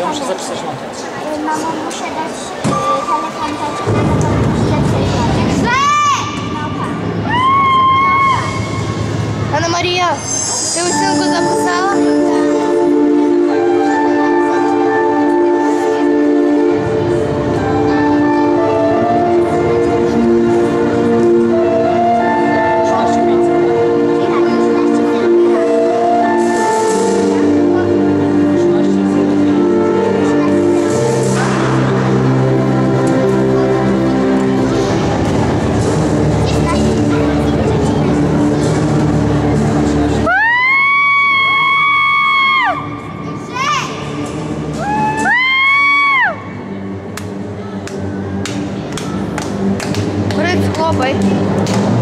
Ja muszę zapisać notę. Y, Mamo, muszę dać telefon tacie, bo to. Ana Maria, eu sala. roupa aí.